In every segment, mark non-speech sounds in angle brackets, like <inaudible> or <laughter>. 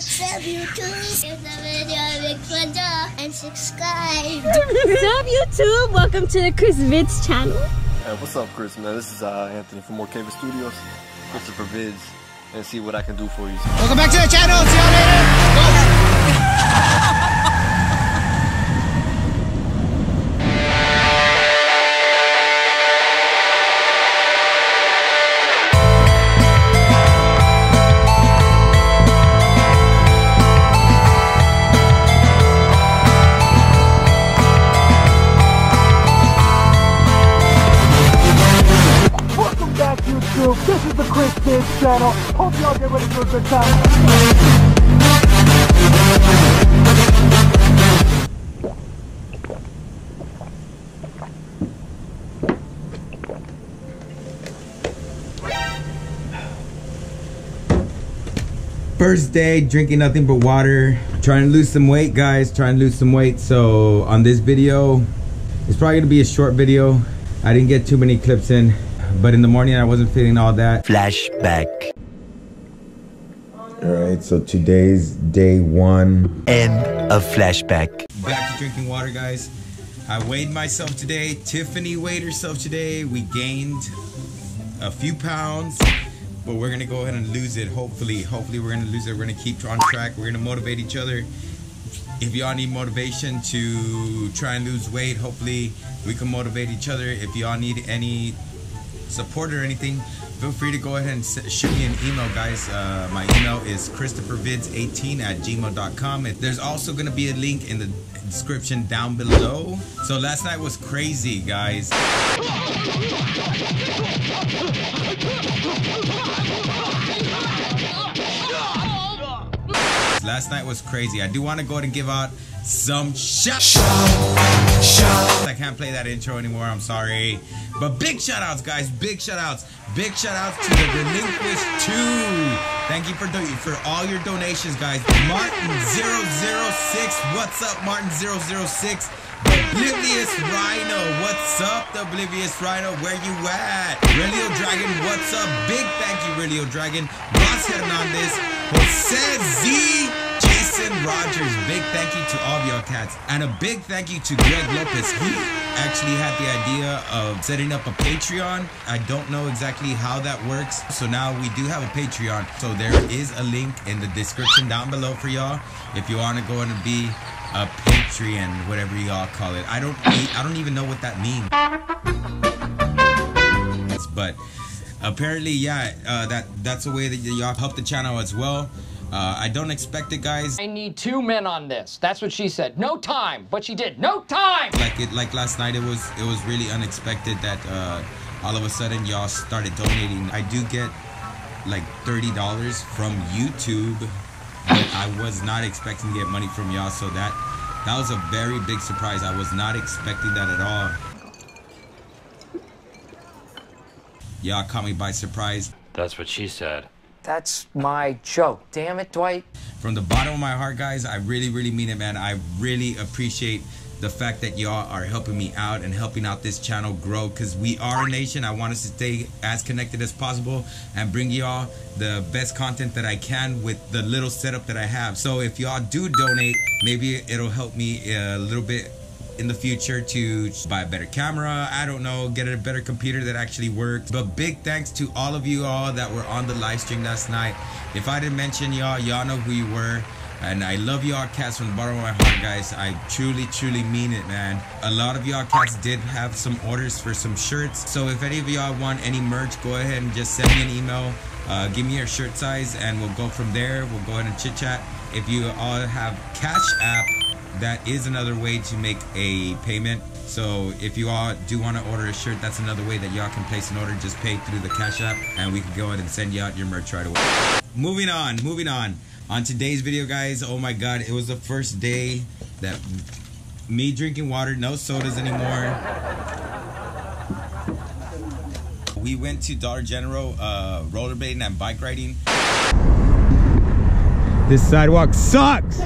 What's up, YouTube? Give the video a big thumbs up and subscribe. <laughs> What's up, YouTube? Welcome to the Chris Vids channel. Hey, what's up, Chris, man? This is uh, Anthony from More Morcava Studios, Cristofer Vidz, and see what I can do for you. Welcome back to the channel. See y'all later. This is the Chris Vids channel. Hope y'all get ready for a good time. First day drinking nothing but water, trying to lose some weight, guys. Trying to lose some weight. So on this video, it's probably gonna be a short video. I didn't get too many clips in, but in the morning I wasn't feeling all that. Flashback. All right, so today's day one. End of flashback. Back to drinking water, guys. I weighed myself today. Tiffany weighed herself today. We gained a few pounds, but we're gonna go ahead and lose it. Hopefully, hopefully we're gonna lose it. We're gonna keep on track. We're gonna motivate each other. If y'all need motivation to try and lose weight, hopefully we can motivate each other. If y'all need any support or anything, feel free to go ahead and shoot me an email, guys. Uh, my email is cristofervidz18 at gmail.com. There's also going to be a link in the description down below. So last night was crazy, guys. Last night was crazy. I do want to go ahead and give out some shout I can't play that intro anymore. I'm sorry. But big shout outs, guys. Big shout outs. Big shout outs to the Relinquish 2. Thank you for do- for all your donations, guys. Martin006. What's up, Martin006? Oblivious Rhino. What's up, the Oblivious Rhino? Where you at? Relio Dragon. What's up? Big thank you, Relio Dragon. Ross Hernandez. Big thank you to all of y'all cats. And a big thank you to Greg Lopez. He actually had the idea of setting up a Patreon. I don't know exactly how that works. So now we do have a Patreon. So there is a link in the description down below for y'all. If you want to go and be a Patreon, whatever y'all call it. I don't I don't even know what that means. But apparently, yeah, uh, that that's a way that y'all help the channel as well. Uh, I don't expect it, guys. I need two men on this. That's what she said. No time, but she did. No time. Like it, like last night, it was it was really unexpected that uh, all of a sudden y'all started donating. I do get like thirty dollars from YouTube, but I was not expecting to get money from y'all. So that that was a very big surprise. I was not expecting that at all. Y'all caught me by surprise. That's what she said. That's my joke. Damn it, Dwight. from the bottom of my heart, guys, I really, really mean it, man. I really appreciate the fact that y'all are helping me out and helping out this channel grow because we are a nation. I want us to stay as connected as possible and bring y'all the best content that I can with the little setup that I have. So if y'all do donate, maybe it'll help me a little bit in the future to buy a better camera. I don't know, get a better computer that actually works. But big thanks to all of you all that were on the live stream last night. If I didn't mention y'all, y'all know who you were. And I love y'all cats from the bottom of my heart, guys. I truly, truly mean it, man. A lot of y'all cats did have some orders for some shirts. So if any of y'all want any merch, go ahead and just send me an email. Uh, give me your shirt size and we'll go from there. We'll go ahead and chit chat. If you all have Cash App, that is another way to make a payment. So if you all do want to order a shirt, that's another way that y'all can place an order. Just pay through the Cash App and we can go ahead and send you out your merch right away. Moving on, moving on. On today's video, guys, oh my god, it was the first day that me drinking water, no sodas anymore. We went to Dollar General uh, rollerblading and bike riding. This sidewalk sucks!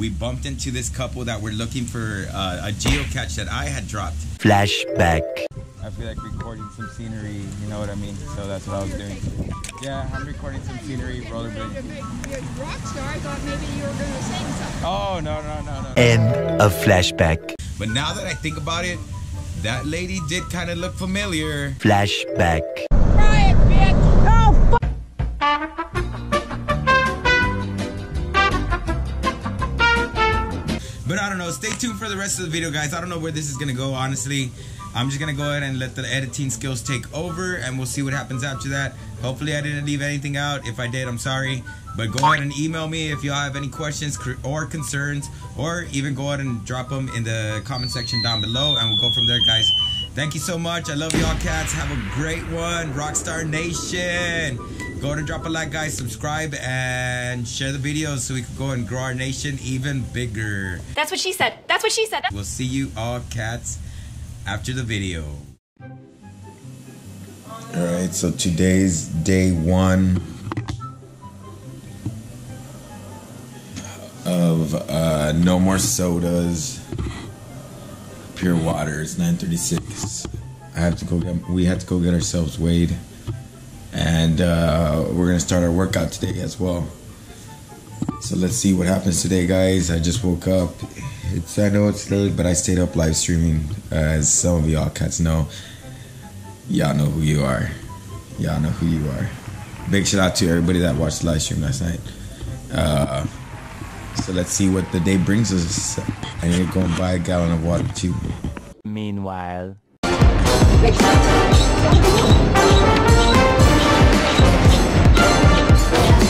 We bumped into this couple that were looking for uh, a geocache that I had dropped. Flashback. I feel like recording some scenery. You know what I mean? So that's what I was doing. Yeah, I'm recording some scenery, rollerblading. Rockstar, I thought maybe you were going to sing something. Oh no no no no. End of flashback. But now that I think about it, that lady did kind of look familiar. Flashback. Stay tuned for the rest of the video, guys. I don't know where this is gonna go. Honestly, I'm just gonna go ahead and let the editing skills take over, and we'll see what happens after that. Hopefully, I didn't leave anything out. If I did, I'm sorry. But go ahead and email me if y'all have any questions or concerns, or even go ahead and drop them in the comment section down below, and we'll go from there, guys. Thank you so much. I love y'all, cats. Have a great one, Rockstar Nation. Go ahead and drop a like, guys. Subscribe and share the videos so we can go and grow our nation even bigger. That's what she said. That's what she said. We'll see you all cats after the video. All right, so today's day one of uh, no more sodas, pure water. It's 9:36. I have to go get. We have to go get ourselves weighed, and uh, we're gonna start our workout today as well. So let's see what happens today, guys. I just woke up. It's I know it's late, but I stayed up live streaming, as some of y'all cats know. Y'all know who you are. Y'all know who you are. Big shout out to everybody that watched the live stream last night. Uh, so let's see what the day brings us. I need to go and buy a gallon of water too. Meanwhile.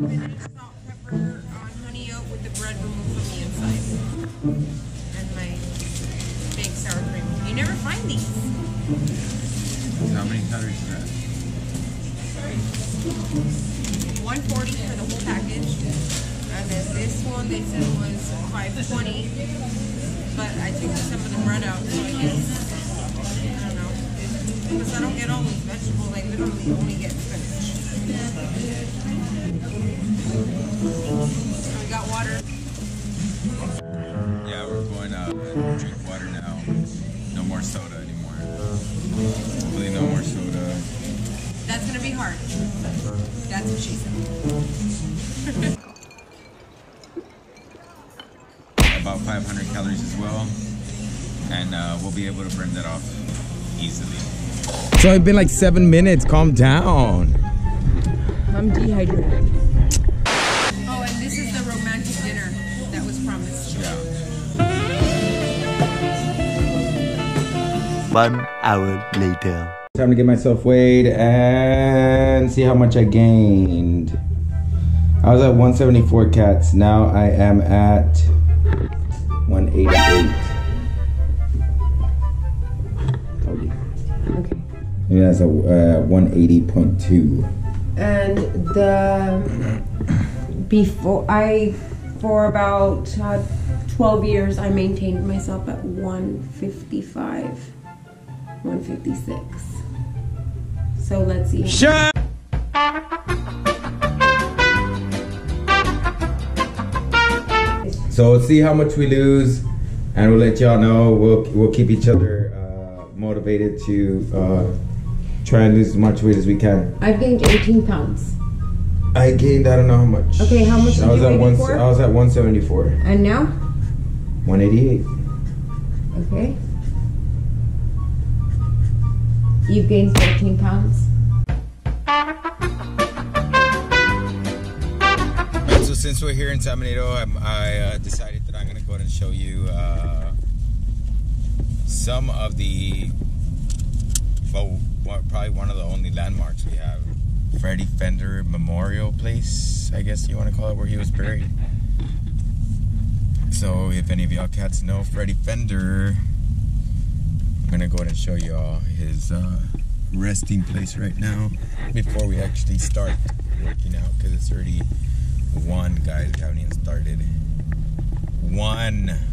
salt, pepper, on honey oat with the bread removed from the inside. And my sour cream. You never find these. How many calories is that? 140 for the whole package. And then this one they said was 520. But I took some of the bread out, so I guess I don't know. Because I don't get all those vegetables, I literally only get 500 calories as well, and uh, we'll be able to burn that off easily. So it's been like seven minutes. Calm down. I'm dehydrated. Oh, and this is the romantic dinner that was promised. Yeah. One hour later. Time to get myself weighed and see how much I gained. I was at 174 cats. Now I am at 188. Told. Okay. Yeah, that's a uh, 180.2. And the before I, for about uh, 12 years, I maintained myself at 155, 156. So let's see. Shut. So we'll see how much we lose, and we'll let y'all know. We'll we'll keep each other uh, motivated to uh, try and lose as much weight as we can. I've gained 18 pounds. I gained I don't know how much. Okay, how much I was you at one. I was at 174, And now? 188. Okay. You've gained 14 pounds. Since we're here in San Benito, I'm, I uh, decided that I'm gonna go ahead and show you uh, some of the, well, probably one of the only landmarks we have Freddie Fender Memorial Place, I guess you want to call it, where he was buried. So if any of y'all cats know Freddie Fender, I'm gonna go ahead and show y'all his uh, resting place right now before we actually start working out because it's already one guys we haven't even started. One.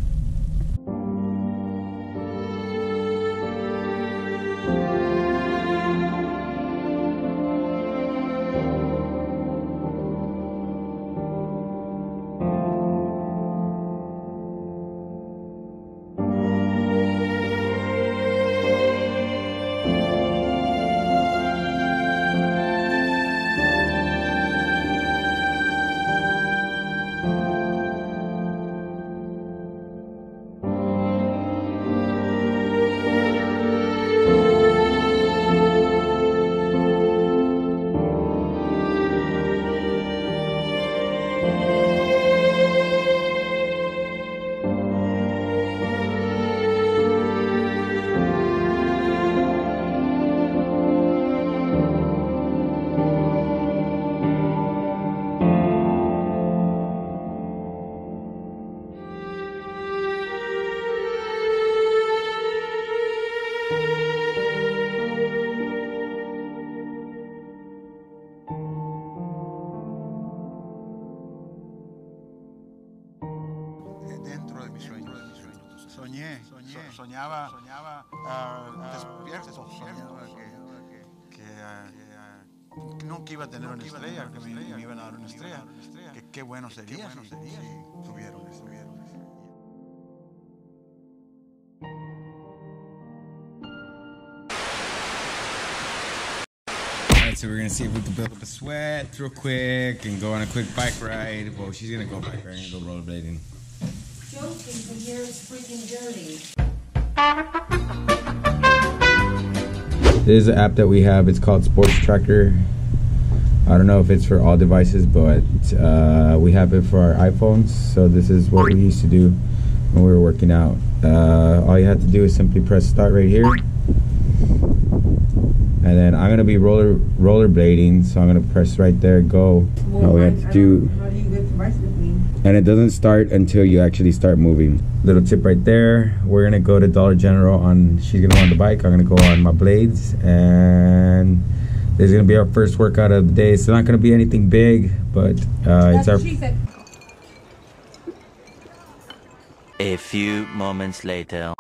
Que qué bueno sería si, si tuvieron eso. Alright, so we're gonna see if we can build up a sweat real quick and go on a quick bike ride. Well, she's gonna go bike riding and go rollerblading. Joking, but here is freaking dirty. This is an app that we have. It's called Sports Tracker. I don't know if it's for all devices, but uh, we have it for our iPhones. So this is what we used to do when we were working out. Uh, all you have to do is simply press start right here. And then I'm gonna be roller rollerblading, so I'm gonna press right there, go. All we have to do How do you get to bicycle and it doesn't start until you actually start moving. Little tip right there. We're gonna go to Dollar General on. She's gonna go on the bike. I'm gonna go on my blades, and this is gonna be our first workout of the day. It's not gonna be anything big, but uh, it's our. A few moments later.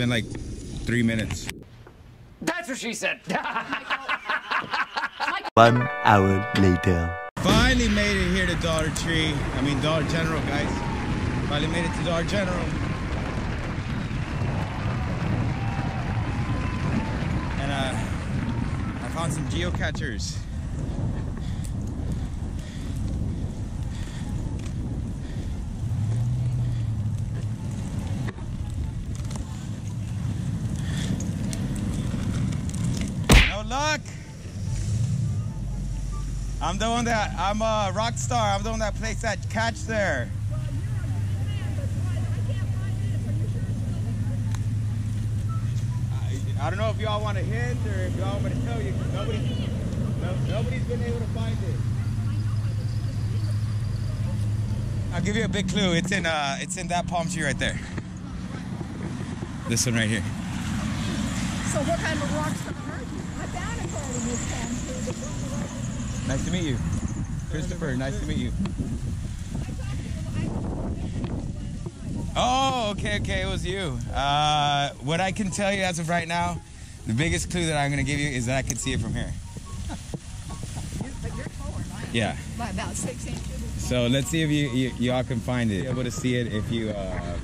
Been like three minutes. That's what she said. <laughs> <laughs> One hour later. Finally made it here to Dollar Tree. I mean Dollar General, guys. Finally made it to Dollar General. And uh, I found some geocachers. No luck. I'm the one that I'm a rock star. I'm the one that placed that catch there. I, don't know if y'all want to hint or if y'all want to tell you. Nobody, no, nobody's been able to find it. I'll give you a big clue. It's in uh, it's in that palm tree right there. This one right here. So what kind of rocks gonna you? I found part of this time. Nice to meet you, Cristofer. Nice to meet you. Oh, okay, okay, it was you. Uh, what I can tell you as of right now, the biggest clue that I'm gonna give you is that I can see it from here. But you're taller, aren't you? Yeah. By about six inches. So let's see if you, you y'all can find it. Be able to see it if you uh,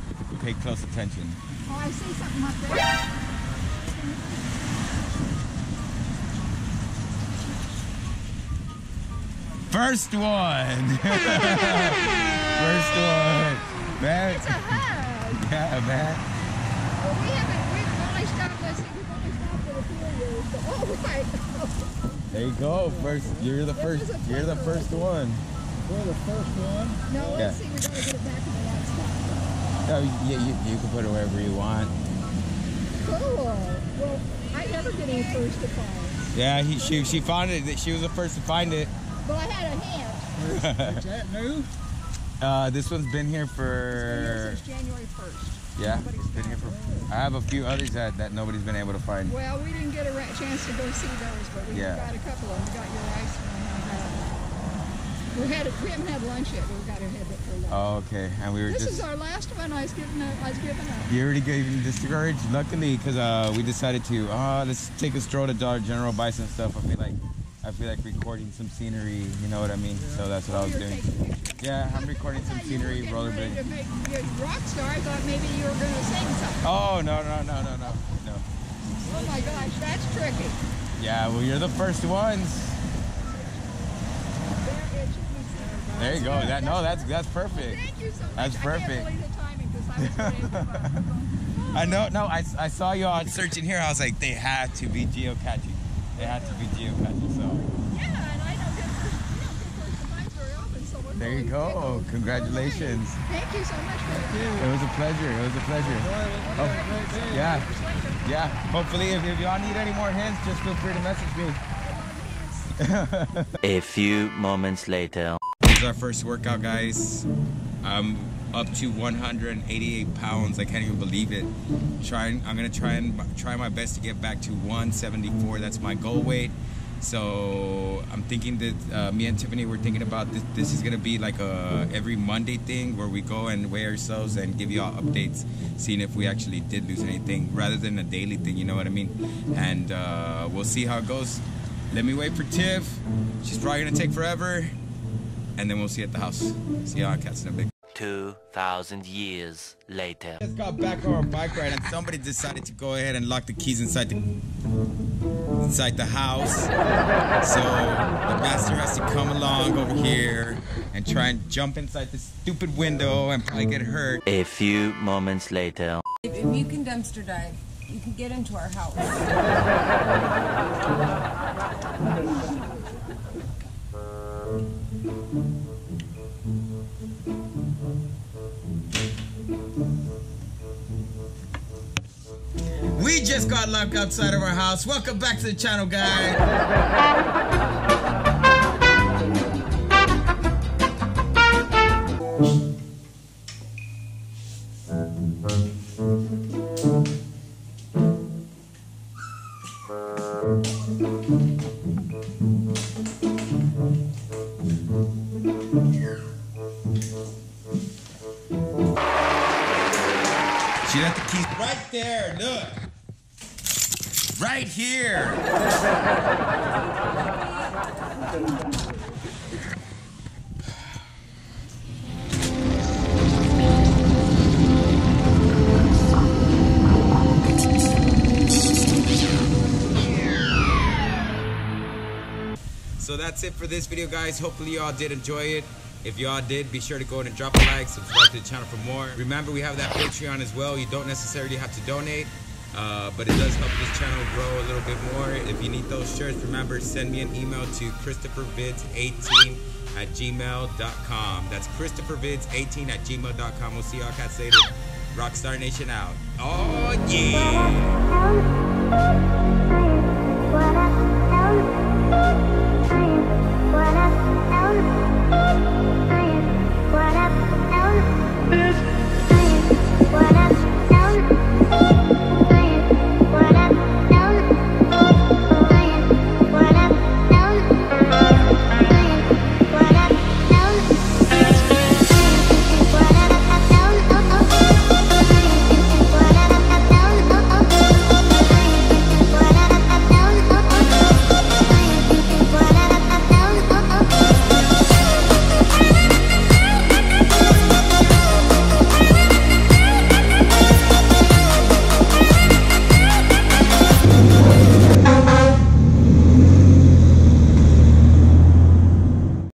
pay close attention. Oh, I see something up there. First one. <laughs> First one. Man. It's a hug. Yeah, man. Well, we haven't, we've only stopped, let's see, we've only stopped it a few years, but, oh, oh right. There you go. First, you're the first. was You're the first one. We're the first one. No, let's see, we gotta get it back in the right spot. No, you, you, you can put it wherever you want. Cool. Well, I never get any first to find. Yeah, he, she she found it. That she was the first to find it. Well, I had a hint. Is that new? uh, this one's been here It's been for here since January 1st. yeah, Nobody's been here for. I have a few others that, that nobody's been able to find. Well, we didn't get a chance to go see those, but we Yeah. got a couple of them. We got your ice one. uh, We had we haven't had lunch yet, but we got to have it for lunch. Oh, okay. And we were this just. is our last one. I was giving up. I was giving up. You already gave me discouraged, luckily, because uh, we decided to, oh, let's take a stroll to Dollar General, buy some stuff. I feel like, I feel like recording some scenery. You know what I mean? So that's what I was doing. Yeah, I'm recording some I thought you were scenery, rollerblading. to make you a rock star. I thought maybe you were going to sing something. Oh no no no no no no. Oh my gosh, that's tricky. Yeah, well you're the first ones. There, it should be said. There you go. That no, that's that's perfect. Thank you so much. That's I perfect. can't believe the timing because I was ready to give. I know. No, I, I saw you on searching here. I was like, they had to be geocaching. They had to be geocaching. So Yeah, and I don't get first, you don't get first to very often, so we're there you go. tickled. Congratulations. Thank you so much for the It was a pleasure. It was a pleasure. Oh, yeah, yeah. Hopefully, if, if y'all need any more hints, just feel free to message me. <laughs> A few moments later. This is our first workout, guys. I'm up to 188 pounds. I can't even believe it. Trying, I'm gonna try and try my best to get back to 174. That's my goal weight. So I'm thinking that uh, me and Tiffany were thinking about this. This is gonna be like a every Monday thing where we go and weigh ourselves and give you all updates, seeing if we actually did lose anything, rather than a daily thing. You know what I mean? And uh, we'll see how it goes. Let me wait for Tiff. She's probably gonna take forever, and then we'll see at the house. See y'all Cats in a bit. 2,000 years later. Just got back on our bike ride and somebody decided to go ahead and lock the keys inside the inside the house. So the master has to come along over here and try and jump inside this stupid window and probably get hurt. A few moments later. If, if you can dumpster dive, you can get into our house. We just got locked outside of our house. Welcome back to the channel, guys. She left the keys right there. Look. Right here. So that's it for this video, guys. Hopefully, y'all did enjoy it. If y'all did, be sure to go and drop a like, subscribe to the channel for more. Remember, we have that Patreon as well. You don't necessarily have to donate, uh, but it does help this channel grow a little bit more. If you need those shirts, remember, send me an email to cristofervidz18 at gmail.com. That's cristofervidz18 at gmail.com. We'll see y'all cats later. Rockstar Nation out. Oh, yeah.